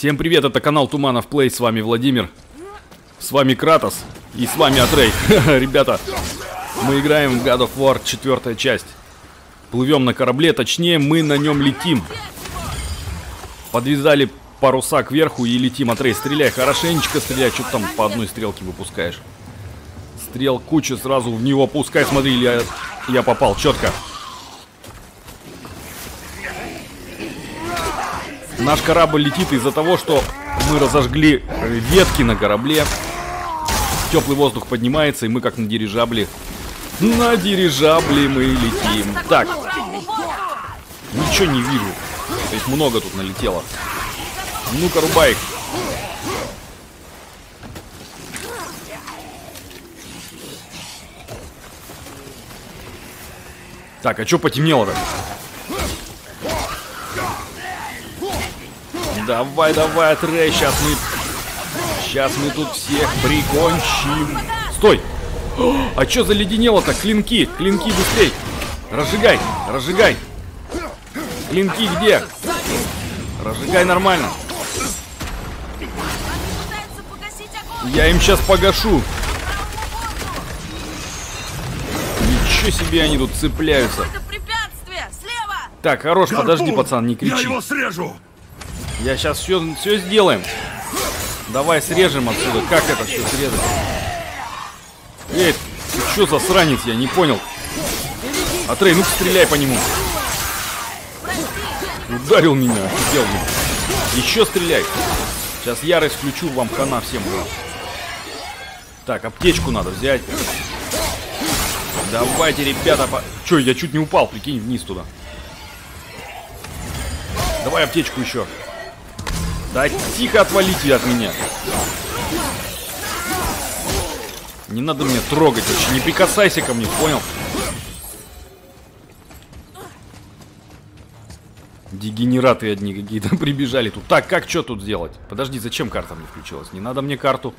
Всем привет, это канал Туманов Плей, с вами Владимир. С вами Кратос и с вами Атрей. Ребята, мы играем в God of War, четвертая часть. Плывем на корабле, точнее мы на нем летим. Подвязали паруса кверху и летим. Атрей, стреляй, хорошенечко стреляй, что там по одной стрелке выпускаешь. Стрел куча, сразу в него пускай, смотри, я, я попал, четко. Наш корабль летит из-за того, что мы разожгли ветки на корабле. Теплый воздух поднимается, и мы как на дирижабле. На дирижабле мы летим. Так. Ничего не вижу. То есть много тут налетело. Ну-ка, рубай их. Так, а что потемнело-то? Давай, давай, Трей, сейчас мы... Сейчас мы тут всех прикончим. Стой! А что заледенело-то? Клинки, клинки быстрей! Разжигай, разжигай! Клинки где? Разжигай нормально. Я им сейчас погашу. Ничего себе они тут цепляются. Так, хорош, подожди, пацан, не кричи. Я его срежу! Я сейчас все, все сделаем. Давай срежем отсюда. Как это все срезать? Эй, ты что за сранец, я не понял. Атрей, ну-ка стреляй по нему. Ударил меня, офигел меня. Еще стреляй. Сейчас ярость включу, вам хана всем будет. Так, аптечку надо взять. Давайте, ребята, по... Че, я чуть не упал, прикинь, вниз туда. Давай аптечку еще. Да тихо отвалите от меня. Не надо меня трогать вообще. Не прикасайся ко мне, понял? Дегенераты одни какие-то прибежали тут. Так, как что тут сделать? Подожди, зачем карта мне включилась? Не надо мне карту.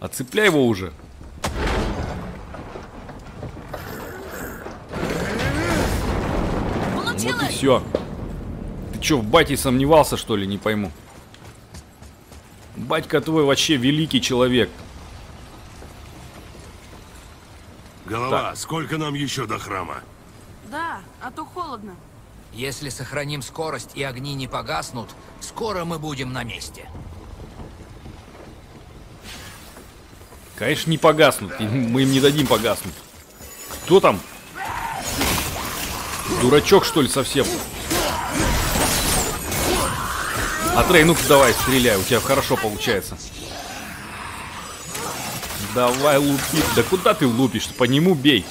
Отцепляй его уже. Вот и все. Ты что, в бате сомневался, что ли? Не пойму. Батька твой вообще великий человек. Голова, так. сколько нам еще до храма? Да, а то холодно. Если сохраним скорость и огни не погаснут, скоро мы будем на месте. Конечно, не погаснут. Мы им не дадим погаснуть. Кто там? Дурачок, что ли, совсем? Атрей, ну-ка давай, стреляй, у тебя хорошо получается. Давай лупи. Да куда ты лупишь? По нему бей.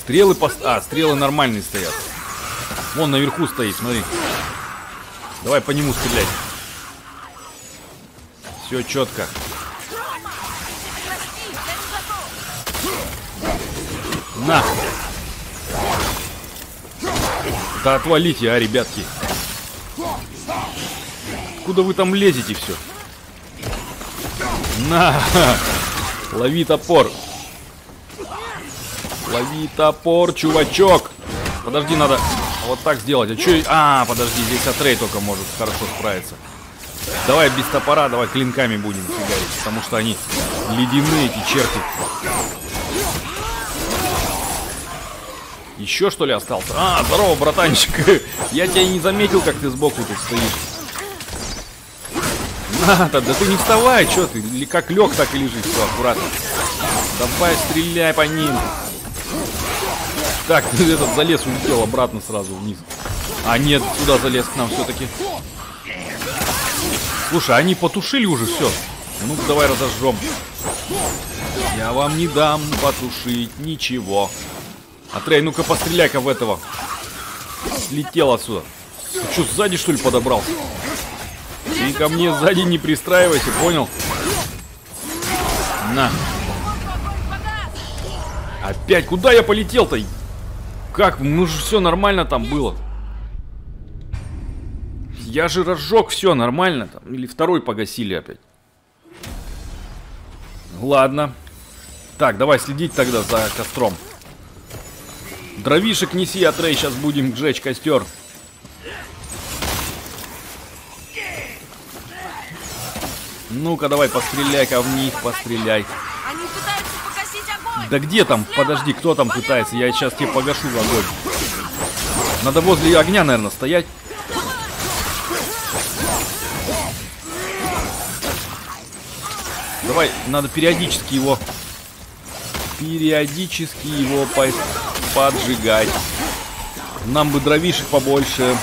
Стрелы пост... А, стрелы нормальные стоят. Вон наверху стоит, смотри. Давай по нему стрелять. Все четко. На! Да отвалите, а, ребятки. Откуда вы там лезете все? На! Лови топор. Лови топор, чувачок. Подожди, надо вот так сделать. А что? А, подожди, здесь Атрей только может хорошо справиться. Давай без топора, давай клинками будем фигарить, потому что они ледяные, эти черти. Еще что ли остался? А, здорово, братанчик. Я тебя не заметил, как ты сбоку тут стоишь. Надо, да ты не вставай, что ты? Или как лег, так и лежишь. Все, аккуратно. Давай, стреляй по ним. Так, этот залез улетел обратно сразу вниз. А нет, сюда залез к нам все-таки. Слушай, они потушили уже все. Ну давай разожжем. Я вам не дам потушить ничего. Атрей, ну-ка постреляй-ка в этого. Слетел отсюда. Ты что, сзади что ли подобрался? Ты ко мне сзади не пристраивайся, понял? На. Опять, куда я полетел-то? Как? Ну же все нормально там было. Я же разжег все нормально там. Или второй погасили опять. Ладно. Так, давай следить тогда за костром. Дровишек неси, Атрей, сейчас будем жечь костер. Ну-ка, давай, постреляй-ка в них, постреляй. Они пытаются погасить огонь! Да где там? Подожди, кто там пытается? Я сейчас тебе погашу огонь. Надо возле огня, наверное, стоять. Давай, надо периодически его... Периодически его по- поджигать. Нам бы дровишек побольше.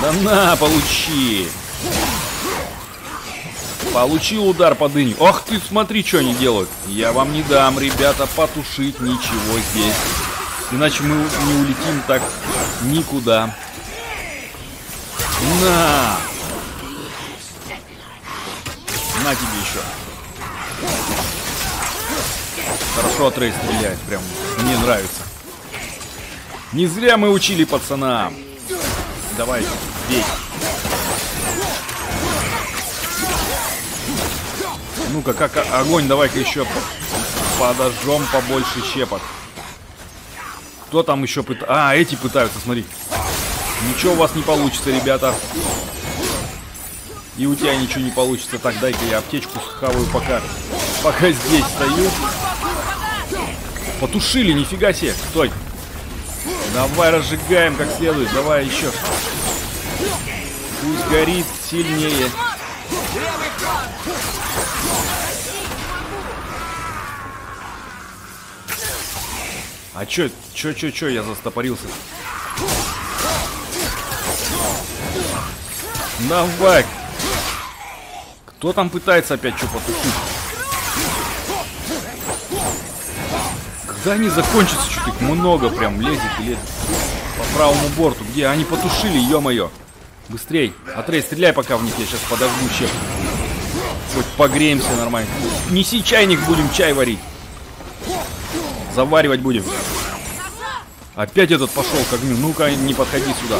Да на, получи. Получил удар по дыню. Ах ты, смотри, что они делают. Я вам не дам, ребята, потушить ничего здесь. Иначе мы не улетим так никуда. На! На тебе еще. Хорошо Атрей стреляет, прям мне нравится. Не зря мы учили пацана. Давай, бей. Ну-ка, как огонь, давай-ка еще по- подожжем побольше щепок. Кто там еще пытается? А, эти пытаются, смотри. Ничего у вас не получится, ребята. И у тебя ничего не получится. Так, дай-ка я аптечку схаваю пока. Пока здесь стою. Потушили, нифига себе. Стой. Давай разжигаем как следует. Давай еще. Пусть горит сильнее. А чё, чё, чё, чё, я застопорился? Давай! Кто там пытается опять что потушить? Когда они закончатся? Что-то их много прям лезет и лезет. По правому борту. Где? Они потушили, ё-моё. Быстрей. Атрей, стреляй пока в них, я сейчас подожгу щеп. Хоть погреемся нормально. Неси чайник, будем чай варить. Заваривать будем. Опять этот пошел к огню. Ну-ка, не подходи сюда.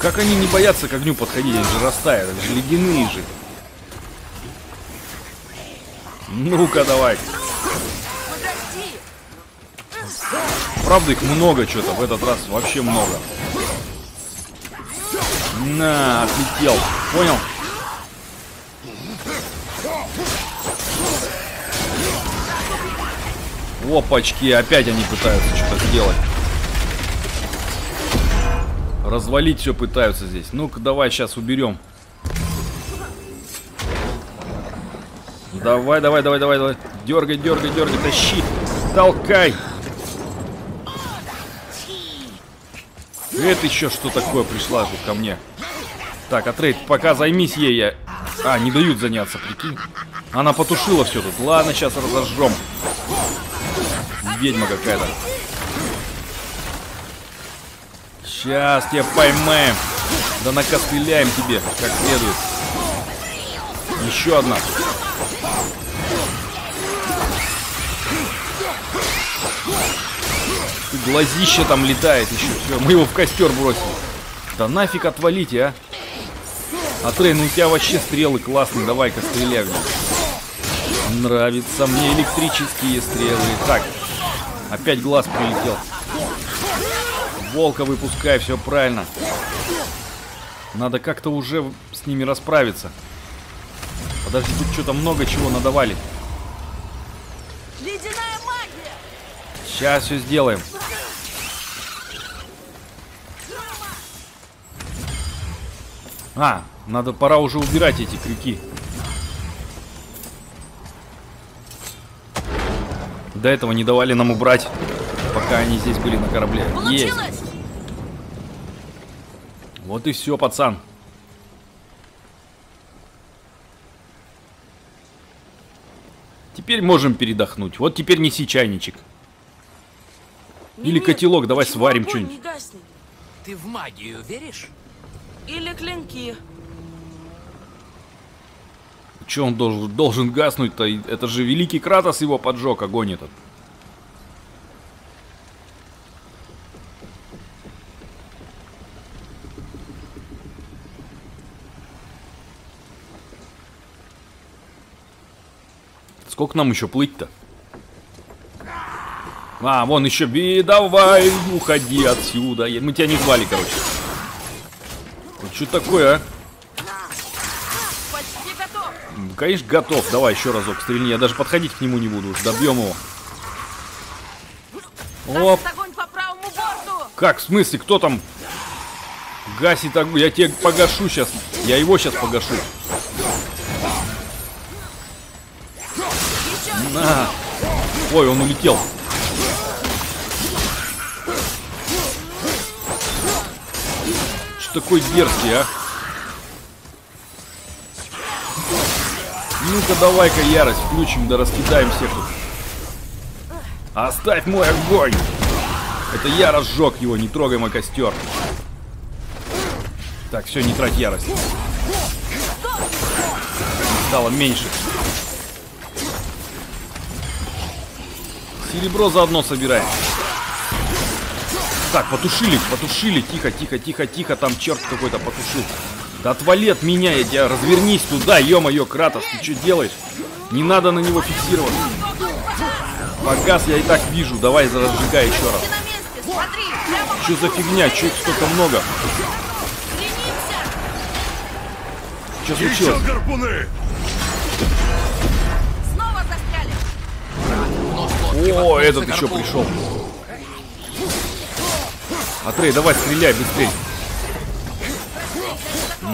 Как они не боятся к огню подходить? Они же растают. Они же ледяные же. Ну-ка, давай. Правда, их много что-то. В этот раз вообще много. На, отлетел. Понял? Опачки, опять они пытаются что-то сделать. Развалить все пытаются здесь. Ну-ка, давай сейчас уберем. Давай, давай, давай, давай, давай. Дергай, дергай, дергай, тащи. Толкай. Это еще что такое пришла тут ко мне? Так, Атрейд, пока займись ей. А, не дают заняться, прикинь. Она потушила все тут. Ладно, сейчас разожжем. Ведьма какая-то. Сейчас тебя поймаем. Да накостыляем тебе, как следует. Еще одна. Глазище там летает еще. Все, мы его в костер бросили. Да нафиг отвалите, а. А Трей, ну у тебя вообще стрелы классные. Давай-ка стреляй. Нравятся мне электрические стрелы. Так, опять глаз прилетел. Волка выпускай, все правильно. Надо как-то уже с ними расправиться. Подожди, тут что-то много чего надавали. Ледяная магия! Сейчас все сделаем. А, надо, пора уже убирать эти крюки. До этого не давали нам убрать, пока они здесь были на корабле. Есть. Получилось! Вот и все, пацан. Теперь можем передохнуть. Вот теперь неси чайничек. Или котелок, давай сварим что-нибудь. Ты в магию веришь? Или клинки. Че он должен, должен гаснуть-то? Это же великий Кратос его поджег, огонь этот. Сколько нам еще плыть-то? А, вон еще би, давай, уходи отсюда. Мы тебя не звали, короче. Что такое, а? Конечно, готов. Давай еще разок стрельни. Я даже подходить к нему не буду. Добьем его. Оп. Как? В смысле? Кто там гасит огонь? Я тебе погашу сейчас. Я его сейчас погашу. На. Ой, он улетел. Что такой дерзкий, а? Ну-ка, давай-ка ярость включим, да раскидаем всех тут. Оставь мой огонь! Это я разжег его, не трогай мой костер. Так, все, не трать ярость. Стало меньше. Серебро заодно собираем. Так, потушили, потушили. Тихо, тихо, тихо, тихо. Там черт какой-то потушил. Да отвали от меня, я тебя развернись туда, ё-моё, Кратос, ты что делаешь? Не надо на него фиксироваться. Погас я и так вижу, давай разжигай еще раз. Что за фигня? Че их столько много? Что случилось? О, этот еще пришел. Атрей, давай стреляй быстрее.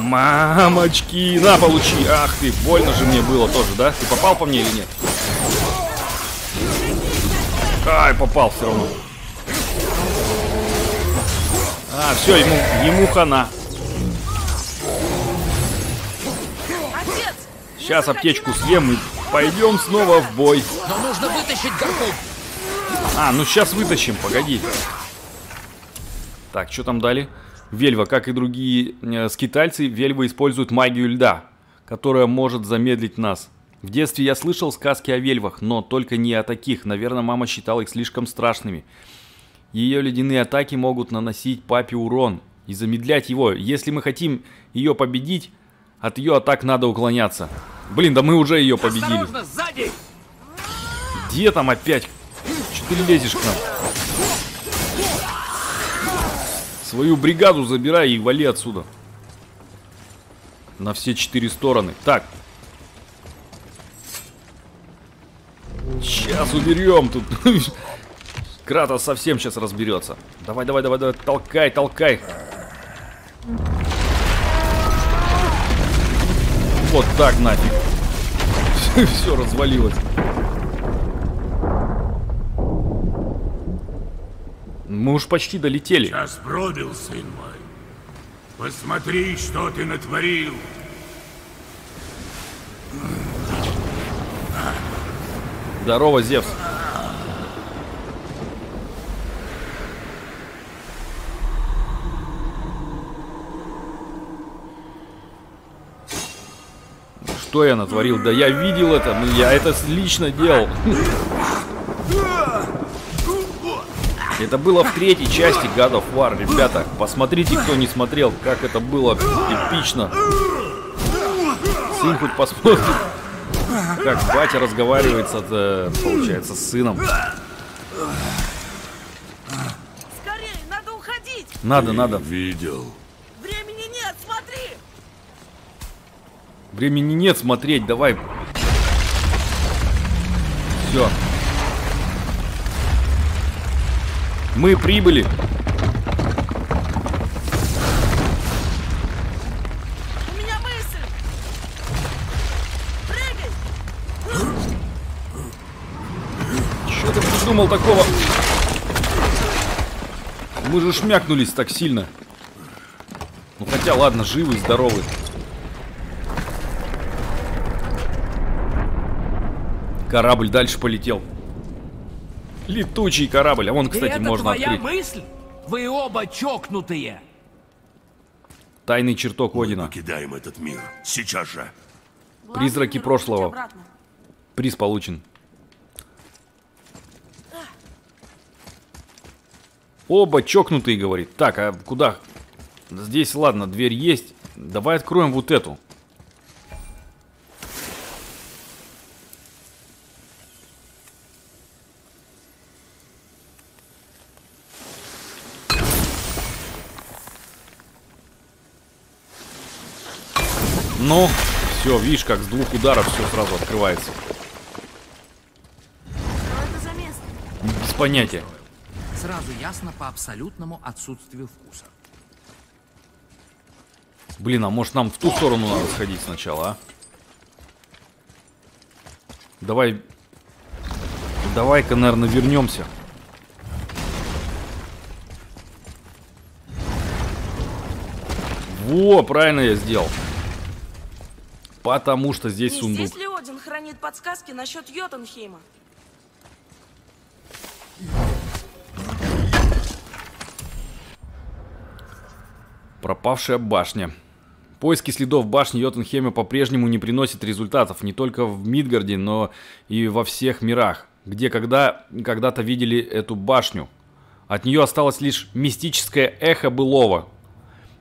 Мамочки, на, получи. Ах ты, больно же мне было тоже, да? Ты попал по мне или нет? Ай, попал все равно. А, все, ему, ему хана. Сейчас аптечку съем и пойдем снова в бой. Но нужно вытащить гарпун. А, ну сейчас вытащим, погоди. Так, что там дали? Вельва, как и другие э, скитальцы, Вельва использует магию льда, которая может замедлить нас. В детстве я слышал сказки о вельвах, но только не о таких. Наверное, мама считала их слишком страшными. Ее ледяные атаки могут наносить папе урон и замедлять его. Если мы хотим ее победить, от ее атак надо уклоняться. Блин, да мы уже ее победили. Где там опять? Че ты лезешь к нам? Свою бригаду забирай и вали отсюда. На все четыре стороны. Так. Сейчас уберем тут. Кратос совсем сейчас разберется. Давай, давай, давай, давай. Толкай, толкай. Вот так нафиг. Все развалилось. Мы уж почти долетели. Час пробил, сын мой. Посмотри, что ты натворил. Здорово, Зевс. Что я натворил? Да я видел это, ну, я это лично делал. Это было в третьей части God of War, ребята. Посмотрите, кто не смотрел, как это было эпично. Сын хоть посмотрит, как батя разговаривает, с, э, получается, с сыном. Скорее, надо уходить! Надо, надо. Видел. Времени нет, смотри! Времени нет смотреть, давай. Мы прибыли. У меня мысль! Прыгай! Что ты придумал такого? Мы же шмякнулись так сильно. Ну хотя ладно, живы, здоровы. Корабль дальше полетел. Летучий корабль. А вон, кстати, это можно твоя открыть. мысль? Вы оба чокнутые. Тайный чертог Одина. Покидаем этот мир. Сейчас же. Призраки прошлого. Приз получен. Оба чокнутые, говорит. Так, а куда? Здесь, ладно, дверь есть. Давай откроем вот эту. Ну, Все, видишь, как с двух ударов все сразу открывается. Что это за место? Без понятия. Сразу ясно по абсолютному отсутствию вкуса. Блин, а может нам в ту сторону надо сходить сначала, а? Давай... Давай-ка, наверное, вернемся. Во, правильно я сделал. Потому что здесь Не сундук. здесь ли Один хранит подсказки насчет Йотунхейма? Пропавшая башня. Поиски следов башни Йотунхема по-прежнему не приносят результатов не только в Мидгарде, но и во всех мирах, где когда, когда-то видели эту башню. От нее осталось лишь мистическое эхо былого.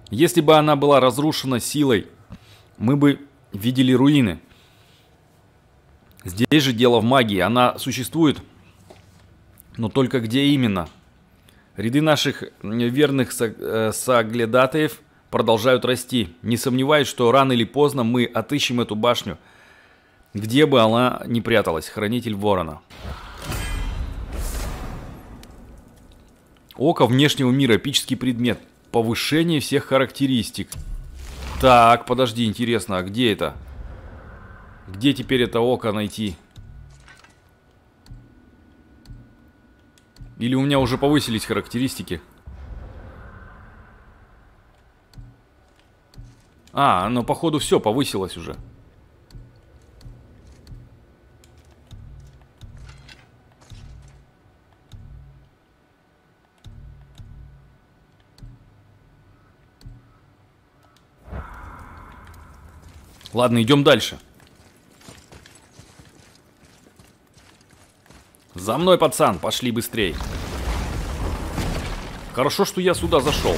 Если бы она была разрушена силой, мы бы видели руины. Здесь же дело в магии. Она существует, но только где именно? Ряды наших верных э, соглядатаев продолжают расти. Не сомневаюсь, что рано или поздно мы отыщем эту башню, где бы она ни пряталась. Хранитель Ворона. Око внешнего мира. Эпический предмет. Повышение всех характеристик. Так, подожди, интересно, а где это? Где теперь это око найти? Или у меня уже повысились характеристики? А, ну походу все, повысилось уже. Ладно, идем дальше. За мной, пацан, пошли быстрей. Хорошо, что я сюда зашел.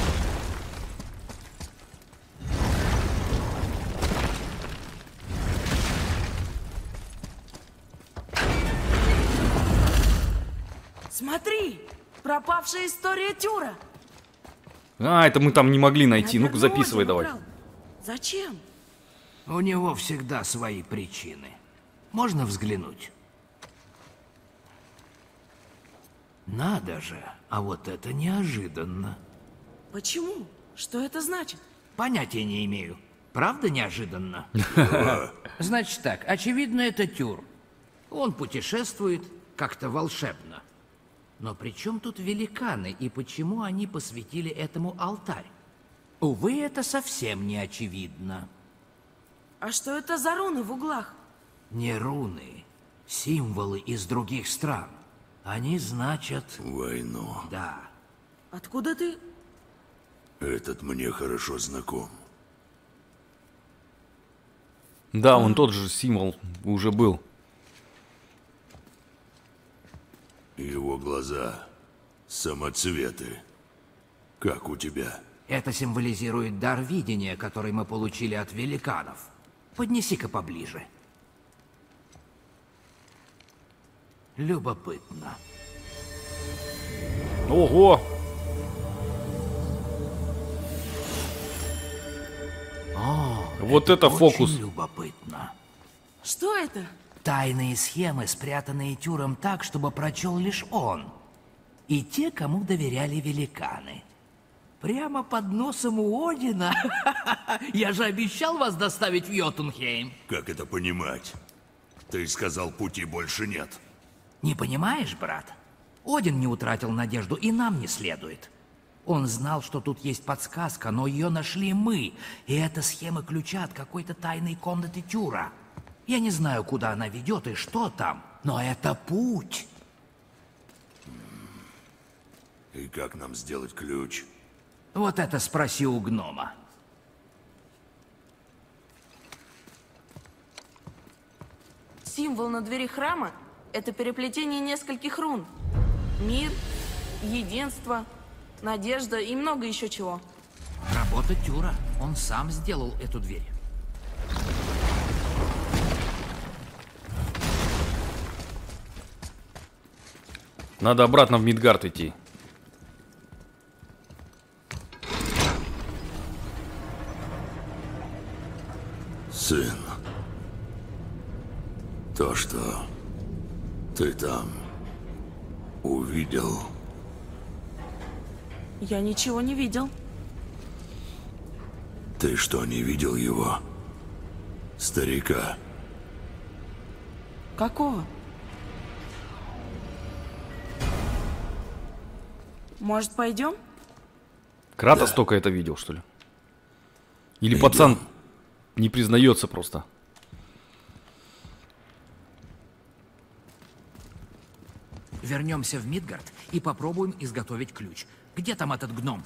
Смотри! Пропавшая история Тюра! А, это мы там не могли найти. Ну-ка, записывай давай. Зачем? У него всегда свои причины. Можно взглянуть? Надо же, а вот это неожиданно. Почему? Что это значит? Понятия не имею. Правда неожиданно? Значит так, очевидно, это Тюр. Он путешествует как-то волшебно. Но при чем тут великаны и почему они посвятили этому алтарь? Увы, это совсем не очевидно. А что это за руны в углах? Не руны, символы из других стран. Они значат... Войну. Да, Откуда ты? Этот мне хорошо знаком. Да, он тот же символ уже был. Его глаза — самоцветы. Как у тебя? это символизирует дар видения, который мы получили от великанов. Поднеси-ка поближе. Любопытно. Ого! вот это Очень фокус. любопытно. Что это? Тайные схемы, спрятанные Тюром так, чтобы прочел лишь он. И те, кому доверяли великаны. Прямо под носом у Одина. Я же обещал вас доставить в Йотунхейм. Как это понимать? Ты сказал, пути больше нет. Не понимаешь, брат? Один не утратил надежду, и нам не следует. Он знал, что тут есть подсказка, но ее нашли мы. И это схема ключа от какой-то тайной комнаты Тюра. Я не знаю, куда она ведет и что там, но это путь. И как нам сделать ключ? Вот это спроси у гнома. Символ на двери храма — это переплетение нескольких рун. Мир, единство, надежда и много еще чего. Работа Тюра. Он сам сделал эту дверь. Надо обратно в Мидгард идти. Сын, То, что ты там увидел, Я ничего не видел. ты что, не видел его? Старика. Какого? Может, пойдем? Кратос только это видел, что ли? Или пацан не признается просто? Вернемся в Мидгард и попробуем изготовить ключ. Где там этот гном?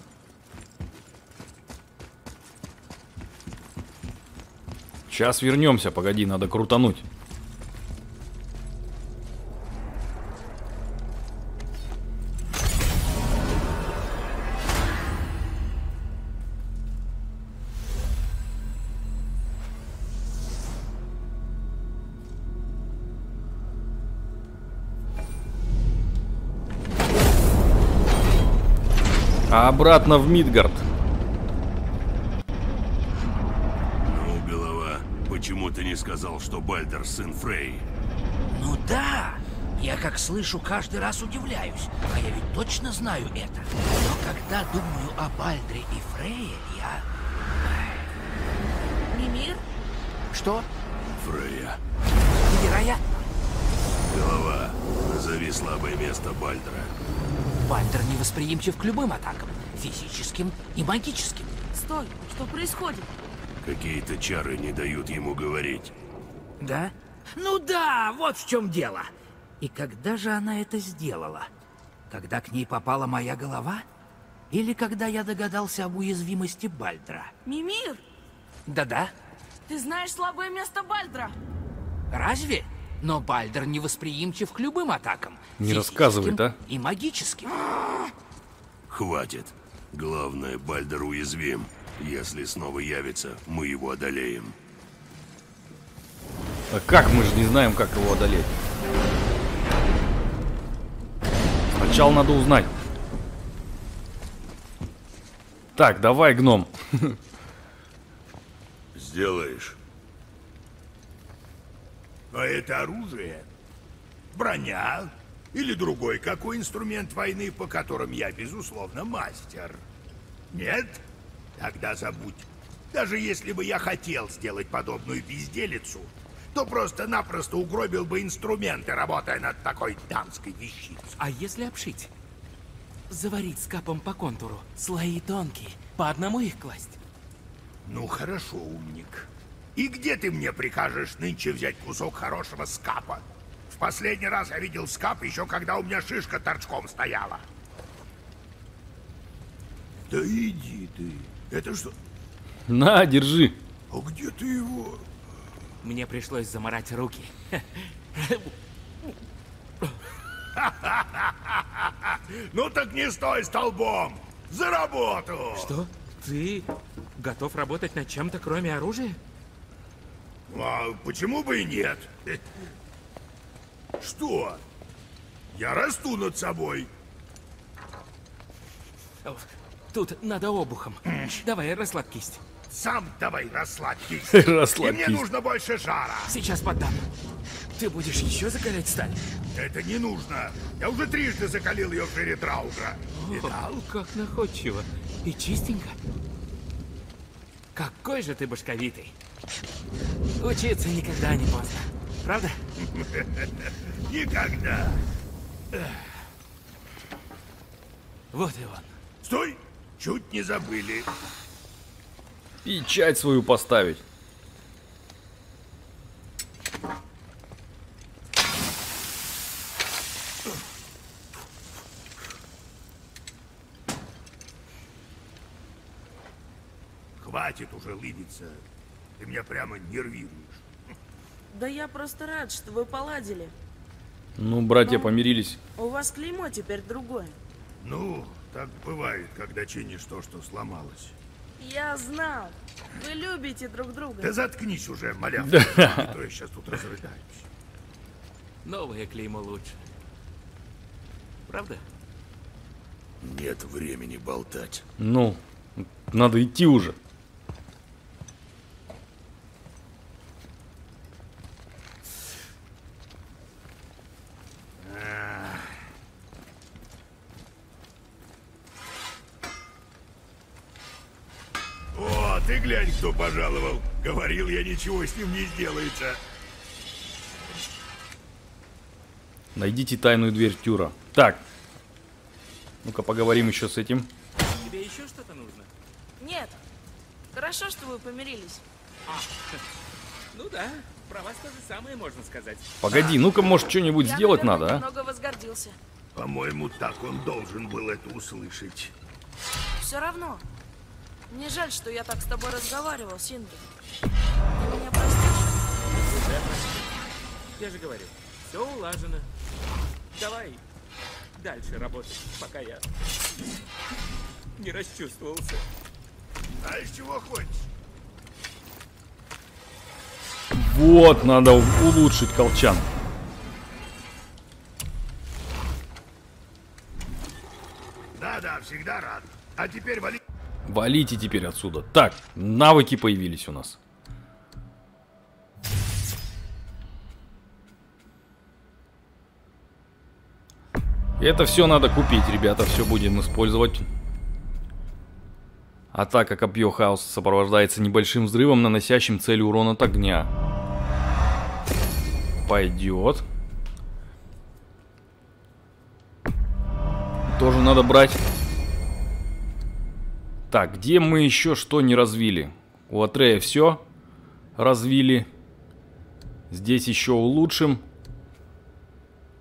Сейчас вернемся, погоди, надо крутануть. Обратно в Мидгард. Ну, голова, почему ты не сказал, что Бальдер сын Фрей? Ну да, я как слышу, каждый раз удивляюсь. А я ведь точно знаю это. Но когда думаю о Бальдре и Фрейе, я... Мимир? Что? Фрея. Невероятно. Голова, назови слабое место Бальдера. Бальдер невосприимчив к любым атакам. Физическим и магическим. Стой, что происходит? Какие-то чары не дают ему говорить. Да? Ну да, вот в чем дело. И когда же она это сделала? Когда к ней попала моя голова? Или когда я догадался об уязвимости Бальдра? Мимир, Да-да. ты знаешь слабое место Бальдра. Разве? Но Бальдер невосприимчив к любым атакам. Не физическим рассказывай, да? И магическим. Хватит. Главное, Бальдер уязвим. Если снова явится, мы его одолеем. А как мы же не знаем, как его одолеть? Сначала надо узнать. Так, давай, гном. Сделаешь. А это оружие? Броня? Или другой какой инструмент войны, по которым я, безусловно, мастер? Нет? Тогда забудь. Даже если бы я хотел сделать подобную безделицу, то просто-напросто угробил бы инструменты, работая над такой дамской вещицей. А если обшить? Заварить с капом по контуру. Слои тонкие. По одному их класть. Ну хорошо, умник. И где ты мне прикажешь нынче взять кусок хорошего скапа? Последний раз я видел скап еще когда у меня шишка торчком стояла. Да иди ты. Это что? На, держи. А где ты его? Мне пришлось заморать руки. Ну так не стой столбом! За работу! Что? Ты готов работать над чем-то, кроме оружия? А почему бы и нет? Что? Я расту над собой. Тут надо обухом. Давай, расслабь кисть. Сам давай расслабь кисть. И Расслабь мне нужно больше жара. Сейчас поддам. Ты будешь еще закалять сталь? Это не нужно. Я уже трижды закалил ее в жире Драугра. Видал? Как находчиво. И чистенько. Какой же ты башковитый. Учиться никогда не поздно. Правда? Никогда. Вот и он. Стой! Чуть не забыли. Печать свою поставить. Хватит уже лыбиться. Ты меня прямо нервируешь. Да я просто рад, что вы поладили. Ну, братья помирились. У вас клеймо теперь другое. Ну, так бывает, когда чинишь то, что сломалось. Я знал. Вы любите друг друга. Да заткнись уже, малявка. А то я сейчас тут разрыдаюсь. Новое клеймо лучше. Правда? Нет времени болтать. Ну, надо идти уже. ты глянь, кто пожаловал. Говорил я, ничего с ним не сделается. Найдите тайную дверь Тюра. Так. Ну-ка поговорим еще с этим. Тебе еще что-то нужно? Нет. Хорошо, что вы помирились. Ну да, про вас то же самое можно сказать. Погоди, ну-ка, может, что-нибудь сделать наверное, надо, а? немного возгордился. По-моему, так он должен был это услышать. Все равно. Мне жаль, что я так с тобой разговаривал, Синдри. Ты меня простишь? Я же говорю, все улажено. Давай дальше работать, пока я не расчувствовался. Знаешь, чего хочешь? Вот, надо улучшить колчан. Да-да, всегда рад. А теперь вали... Валите теперь отсюда. Так, навыки появились у нас. Это все надо купить, ребята, все будем использовать. Атака копье хаоса сопровождается небольшим взрывом, наносящим цель урон от огня. Пойдет. Тоже надо брать. Так, где мы еще что не развили? У Атрея все развили. Здесь еще улучшим.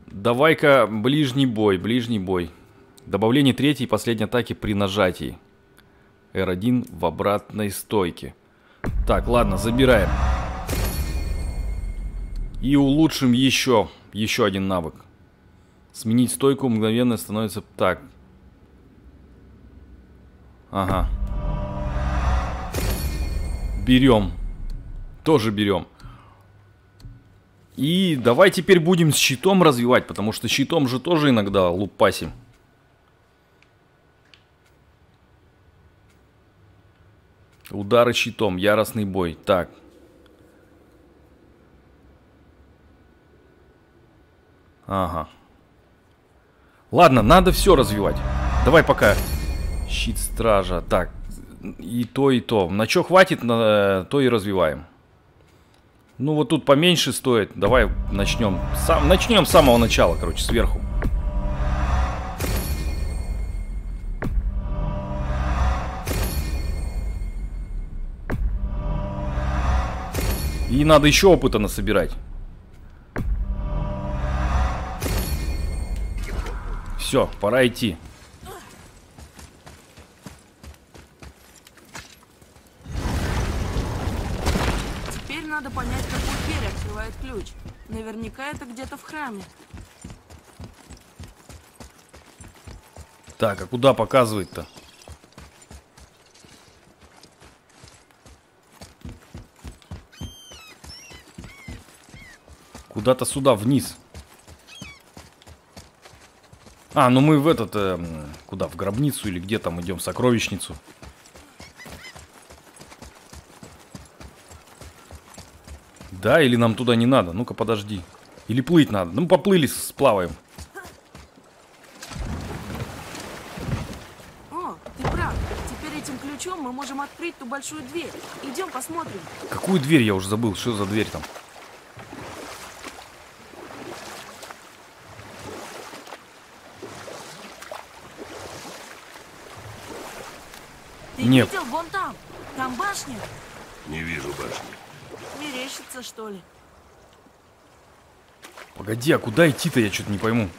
Давай-ка ближний бой, ближний бой. Добавление третьей и последней атаки при нажатии. R1 в обратной стойке. Так, ладно, забираем. И улучшим еще, еще один навык. Сменить стойку мгновенно становится... Так. Ага. Берем. Тоже берем. И давай теперь будем с щитом развивать, потому что щитом же тоже иногда лупасим. Удары щитом, яростный бой. Так. Ага. Ладно, надо все развивать. Давай пока. Щит стража. Так. И то, и то. На что хватит, на то и развиваем. Ну вот тут поменьше стоит. Давай начнем. Сам, начнем с самого начала, короче, сверху. И надо еще опыта насобирать. Все, пора идти. Это где-то в храме. Так, а куда показывает-то? Куда-то сюда, вниз. А, ну мы в этот, эм, куда, в гробницу или где там идем, в сокровищницу. Да, или нам туда не надо? Ну-ка, подожди. Или плыть надо? Ну, поплыли, сплаваем. О, ты прав. Теперь этим ключом мы можем открыть ту большую дверь. Идем посмотрим. Какую дверь я уже забыл? Что за дверь там? Ты Нет. видел вон там? Там башня. Не вижу башни. Мерещится, что ли? Погоди, а куда идти-то, я что-то не пойму.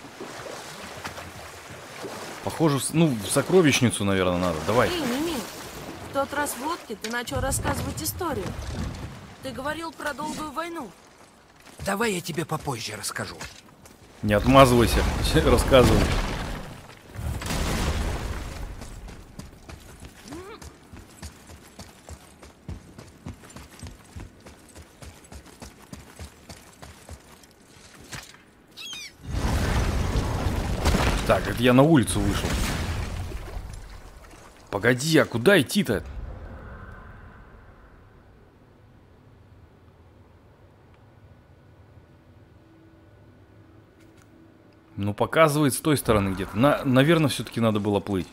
Похоже, в ну, в сокровищницу, наверное, надо. Давай. Эй, Мими, в тот раз в лодке ты начал рассказывать историю. Ты говорил про долгую войну. Давай я тебе попозже расскажу. Не отмазывайся, рассказывай. это я на улицу вышел? Погоди, а куда идти-то? Ну, показывает с той стороны где-то. На, наверное, все-таки надо было плыть.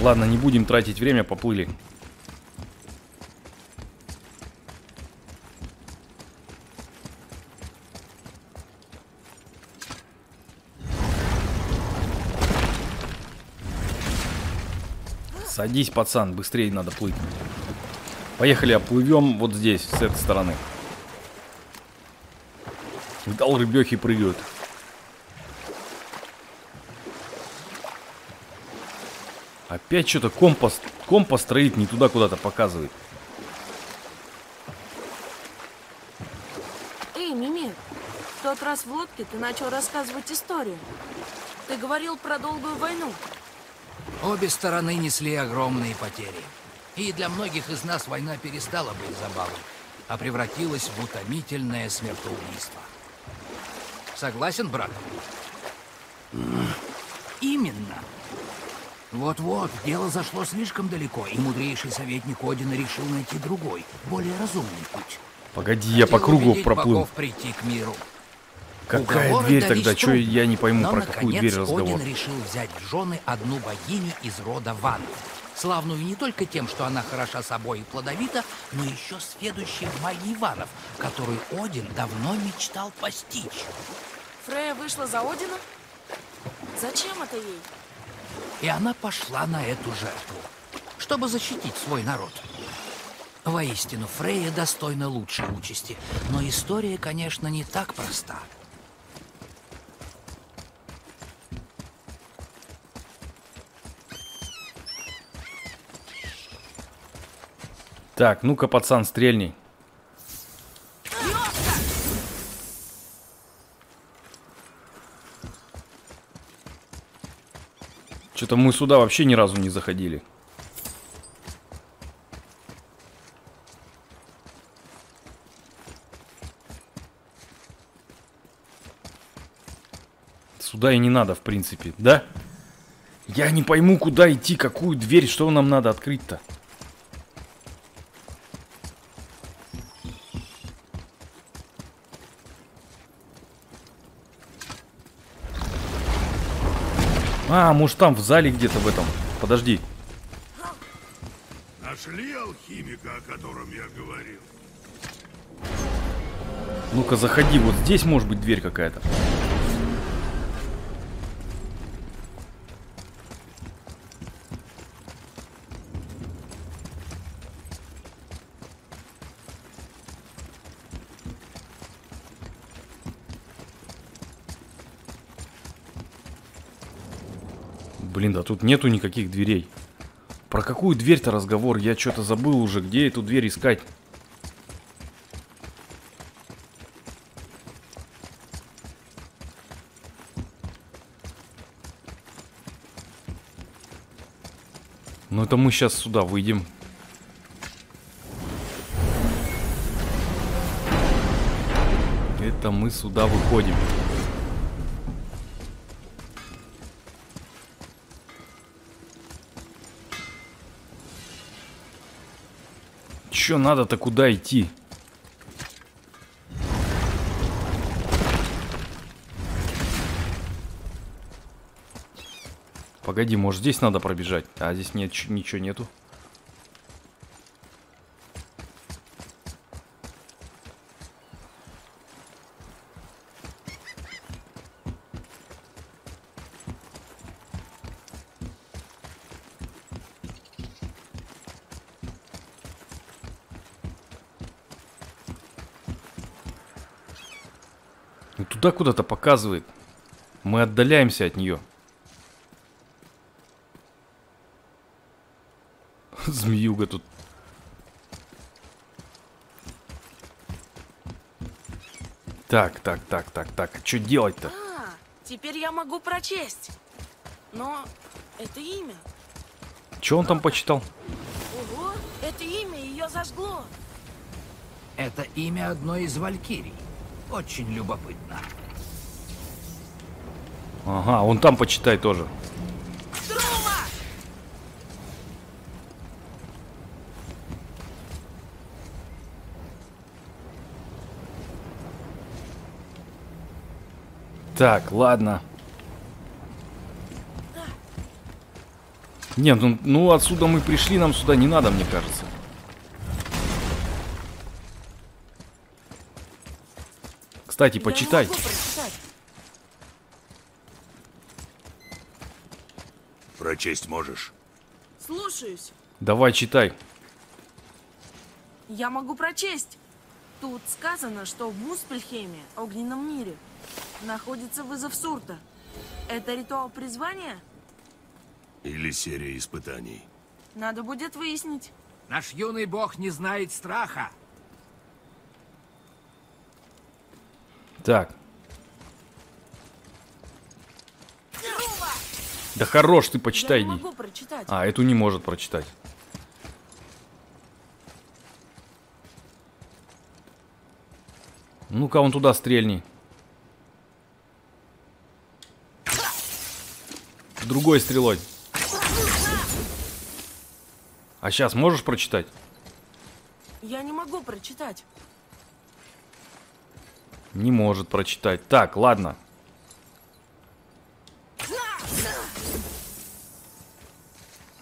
Ладно, не будем тратить время, поплыли. Садись, пацан, быстрее надо плыть. Поехали, оплывем вот здесь, с этой стороны. Видал, рыбехи прыгают. Опять что-то компас, компас строит, не туда куда-то показывает. Эй, Мимир, в тот раз в лодке ты начал рассказывать историю. Ты говорил про долгую войну. Обе стороны несли огромные потери. И для многих из нас война перестала быть забавой, а превратилась в утомительное смертоубийство. Согласен, брат? Именно. Вот-вот, дело зашло слишком далеко, и мудрейший советник Одина решил найти другой, более разумный путь. Погоди, я по Хотел кругу убедить проплыл. прийти к миру. Какая Уговоры дверь тогда? Что я не пойму, Но, про какую наконец, дверь разговор? Один решил взять в жены одну богиню из рода Ванов. Славную не только тем, что она хороша собой и плодовита, но еще сведущей в магии Ванов, которую Один давно мечтал постичь. Фрея вышла за Одина? Зачем это ей? И она пошла на эту жертву, чтобы защитить свой народ. Воистину, Фрейя достойна лучшей участи, но история, конечно, не так проста. Так, ну-ка, пацан, стрельни. Что-то мы сюда вообще ни разу не заходили. Сюда и не надо, в принципе, да? Я не пойму, куда идти, какую дверь, что нам надо открыть-то. А, может там в зале где-то в этом. Подожди. Нашли алхимика, о котором я говорил? Ну-ка, заходи. Вот здесь может быть дверь какая-то. Блин, да тут нету никаких дверей. Про какую дверь-то разговор? Я что-то забыл уже. Где эту дверь искать? Ну это мы сейчас сюда выйдем. Это мы сюда выходим. Чё надо-то куда идти? Погоди, может здесь надо пробежать? А здесь нет, ничего нету. Туда куда-то показывает. Мы отдаляемся от нее. Змеюга тут. Так, так, так, так, так. Что делать-то? А, теперь я могу прочесть. Но это имя. Что он там почитал? Ого, это имя ее зажгло. Это имя одной из валькирий. Очень любопытно. Ага, он там почитай тоже. Трума! Так, ладно. Нет, ну, ну отсюда мы пришли, нам сюда не надо, мне кажется. Кстати, почитай. Я прочитать. Прочесть можешь? Слушаюсь. Давай, читай. Я могу прочесть. Тут сказано, что в Муспельхейме, огненном мире, находится вызов Сурта. Это ритуал призвания? Или серия испытаний? Надо будет выяснить. Наш юный бог не знает страха. Так. Да хорош, ты почитай, Я не могу прочитать. А, эту не может прочитать. Ну-ка, он туда стрельни. Другой стрелой. А сейчас можешь прочитать? Я не могу прочитать. Не может прочитать. Так, ладно.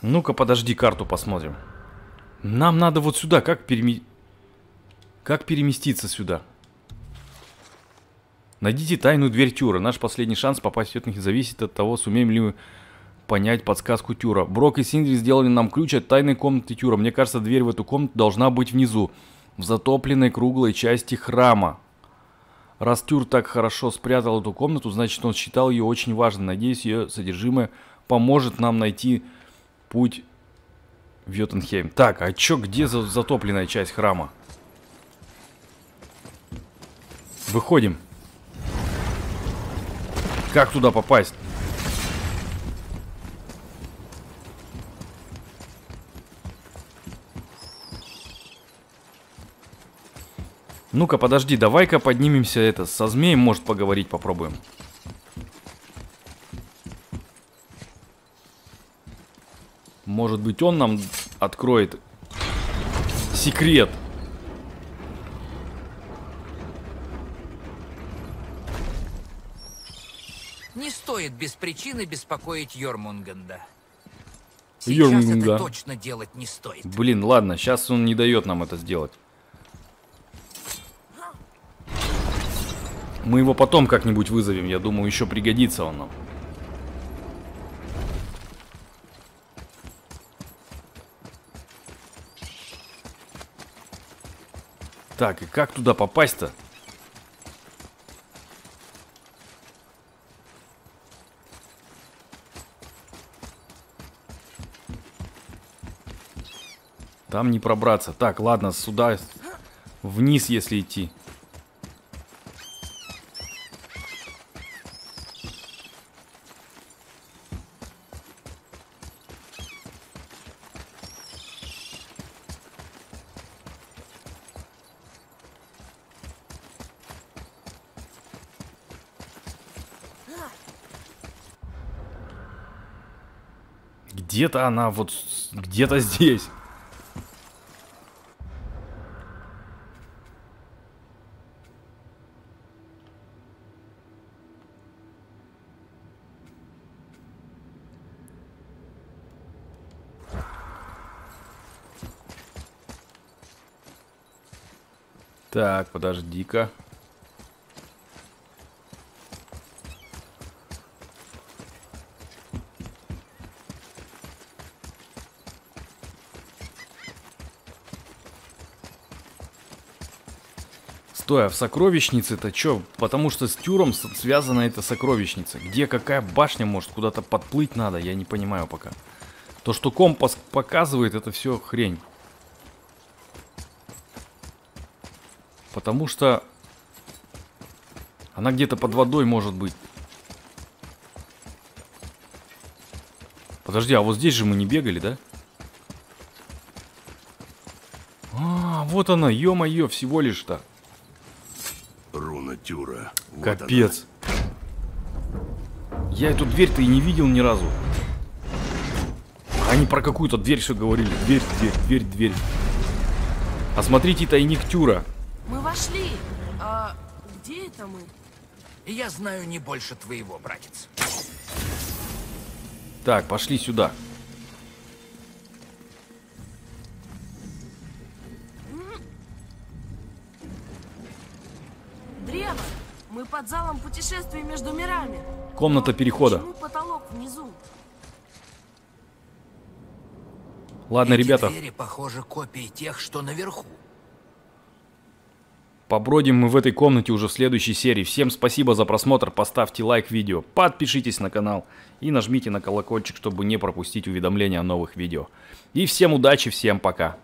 Ну-ка, подожди, карту посмотрим. Нам надо вот сюда. Как переми... Как переместиться сюда? Найдите тайную дверь Тюра. Наш последний шанс попасть в Светлых зависит от того, сумеем ли мы понять подсказку Тюра. Брок и Синдри сделали нам ключ от тайной комнаты Тюра. Мне кажется, дверь в эту комнату должна быть внизу, в затопленной круглой части храма. Раз Тюр так хорошо спрятал эту комнату, значит он считал ее очень важной. Надеюсь, ее содержимое поможет нам найти путь в Йотунхейм. Так, а чё, где за- затопленная часть храма? Выходим. Как туда попасть? Ну-ка, подожди, давай-ка поднимемся это. Со змеем, может, поговорить попробуем. Может быть, он нам откроет секрет. Не стоит без причины беспокоить Йормунганда. Сейчас Йормунга. это точно делать не стоит. Блин, ладно, сейчас он не дает нам это сделать. Мы его потом как-нибудь вызовем. Я думаю, еще пригодится он нам. Так, и как туда попасть-то? Там не пробраться. Так, ладно, сюда. Вниз, если идти. Где-то она вот где-то здесь. Так, подожди-ка. Стой, а в сокровищнице-то чё? Потому что с Тюром связана эта сокровищница. Где какая башня может? Куда-то подплыть надо, я не понимаю пока. То, что компас показывает, это все хрень. Потому что она где-то под водой может быть. Подожди, а вот здесь же мы не бегали, да? А, вот она, ё-моё, всего лишь-то. Руна Тюра. Вот Капец. Я эту дверь-то и не видел ни разу. Они про какую-то дверь все говорили. Дверь, дверь, дверь, дверь. А смотрите, тайник Тюра. Мы вошли. А где это мы? Я знаю не больше твоего, братец. Так, пошли сюда. Под залом путешествий между мирами. Комната перехода. Почему потолок внизу? Ладно, Эти ребята, двери, похожи копии тех, что наверху. побродим мы в этой комнате уже в следующей серии. Всем спасибо за просмотр, поставьте лайк видео, подпишитесь на канал и нажмите на колокольчик, чтобы не пропустить уведомления о новых видео. И всем удачи, всем пока.